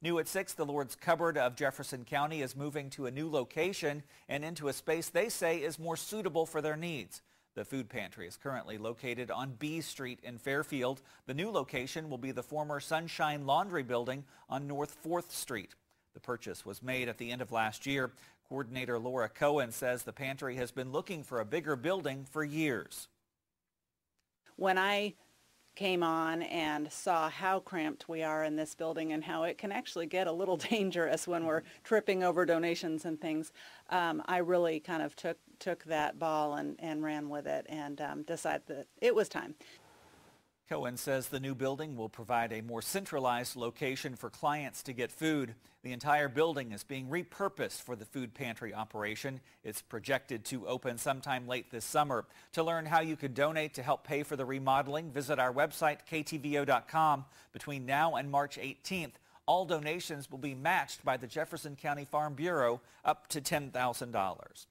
New at 6, the Lord's Cupboard of Jefferson County is moving to a new location and into a space they say is more suitable for their needs. The food pantry is currently located on B Street in Fairfield. The new location will be the former Sunshine Laundry building on North 4th Street. The purchase was made at the end of last year. Coordinator Laura Cohen says the pantry has been looking for a bigger building for years. When I came on and saw how cramped we are in this building and how it can actually get a little dangerous when we're tripping over donations and things, um, I really kind of took took that ball and, and ran with it and um, decided that it was time. Cohen says the new building will provide a more centralized location for clients to get food. The entire building is being repurposed for the food pantry operation. It's projected to open sometime late this summer. To learn how you can donate to help pay for the remodeling, visit our website, ktvo.com. Between now and March 18th, all donations will be matched by the Jefferson County Farm Bureau up to $10,000.